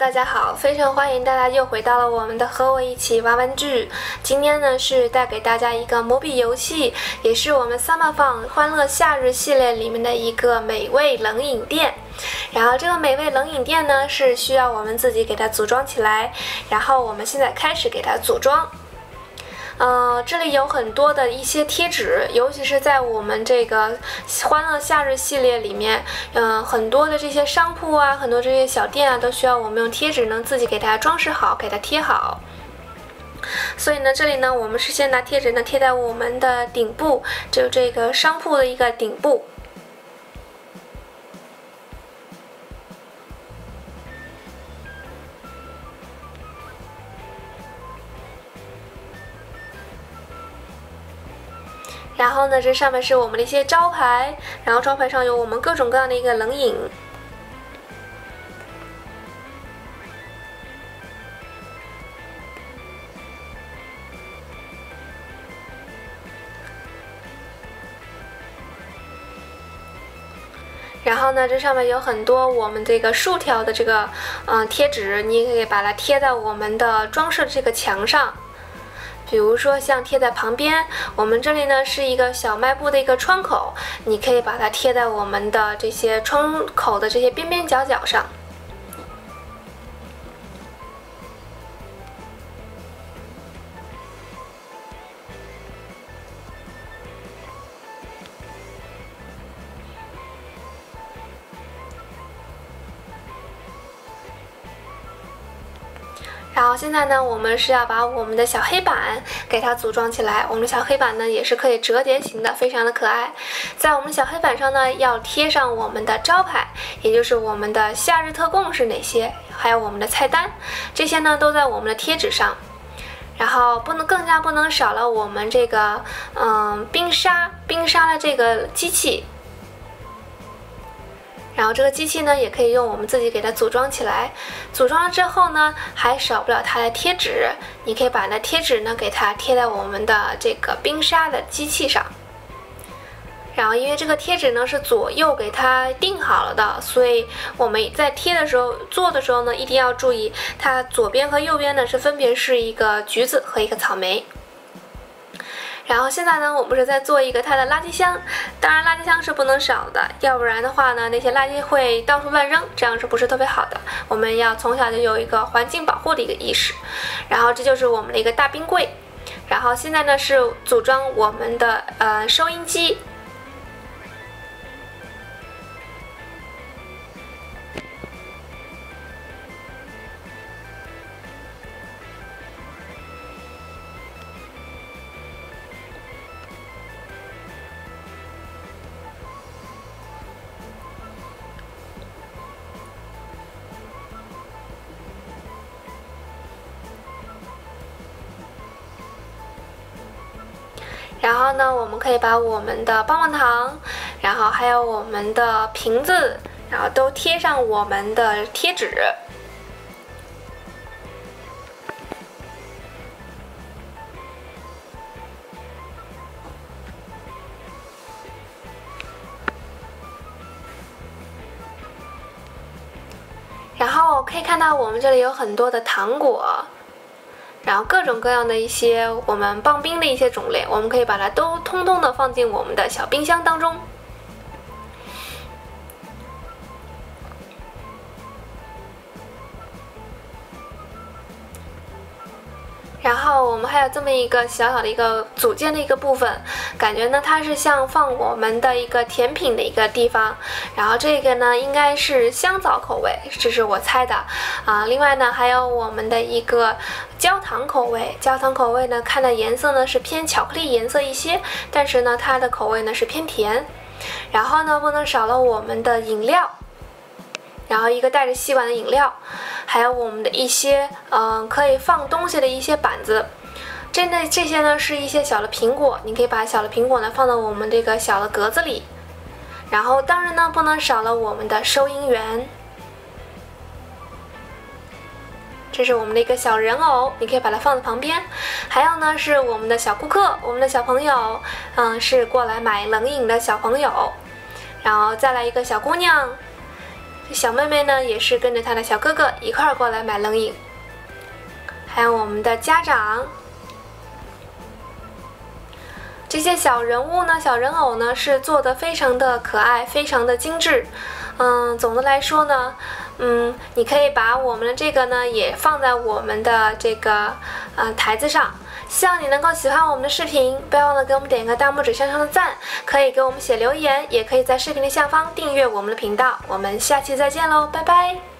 大家好，非常欢迎大家又回到了我们的和我一起玩玩具。今天呢是带给大家一个魔笔游戏，也是我们 Summer Fun 欢乐夏日系列里面的一个美味冷饮店。然后这个美味冷饮店呢是需要我们自己给它组装起来，然后我们现在开始给它组装。呃，这里有很多的一些贴纸，尤其是在我们这个欢乐夏日系列里面，嗯，很多的这些商铺啊，很多这些小店啊，都需要我们用贴纸能自己给它装饰好，给它贴好。所以呢，这里呢，我们是先拿贴纸呢贴在我们的顶部，就这个商铺的一个顶部。然后呢，这上面是我们的一些招牌，然后招牌上有我们各种各样的一个冷饮。然后呢，这上面有很多我们这个竖条的这个嗯贴纸，你也可以把它贴在我们的装饰这个墙上。比如说像贴在旁边，我们这里呢是一个小卖部的一个窗口，你可以把它贴在我们的这些窗口的这些边边角角上。然后现在呢，我们是要把我们的小黑板给它组装起来。我们的小黑板呢，也是可以折叠型的，非常的可爱。在我们小黑板上呢，要贴上我们的招牌，也就是我们的夏日特供是哪些，还有我们的菜单，这些呢都在我们的贴纸上。然后不能更加不能少了我们这个嗯冰沙冰沙的这个机器。然后这个机器呢，也可以用我们自己给它组装起来。组装了之后呢，还少不了它的贴纸。你可以把那贴纸呢，给它贴在我们的这个冰沙的机器上。然后因为这个贴纸呢是左右给它定好了的，所以我们在贴的时候、做的时候呢，一定要注意，它左边和右边呢是分别是一个橘子和一个草莓。然后现在呢，我们是在做一个它的垃圾箱，当然垃圾箱是不能少的，要不然的话呢，那些垃圾会到处乱扔，这样是不是特别好的？我们要从小就有一个环境保护的一个意识。然后这就是我们的一个大冰柜，然后现在呢是组装我们的呃收音机。然后呢，我们可以把我们的棒棒糖，然后还有我们的瓶子，然后都贴上我们的贴纸。然后可以看到，我们这里有很多的糖果。然后各种各样的一些我们棒冰的一些种类，我们可以把它都通通的放进我们的小冰箱当中。然后我们还有这么一个小小的一个组件的一个部分，感觉呢它是像放我们的一个甜品的一个地方。然后这个呢应该是香枣口味，这是我猜的啊。另外呢还有我们的一个焦糖口味，焦糖口味呢看的颜色呢是偏巧克力颜色一些，但是呢它的口味呢是偏甜。然后呢不能少了我们的饮料。然后一个带着吸管的饮料，还有我们的一些嗯可以放东西的一些板子，这那这些呢是一些小的苹果，你可以把小的苹果呢放到我们这个小的格子里。然后当然呢不能少了我们的收银员，这是我们的一个小人偶，你可以把它放在旁边。还有呢是我们的小顾客，我们的小朋友，嗯是过来买冷饮的小朋友。然后再来一个小姑娘。小妹妹呢也是跟着她的小哥哥一块儿过来买冷饮，还有我们的家长。这些小人物呢，小人偶呢是做的非常的可爱，非常的精致。嗯，总的来说呢，嗯，你可以把我们的这个呢也放在我们的这个呃台子上。希望你能够喜欢我们的视频，不要忘了给我们点一个大拇指向上的赞，可以给我们写留言，也可以在视频的下方订阅我们的频道。我们下期再见喽，拜拜。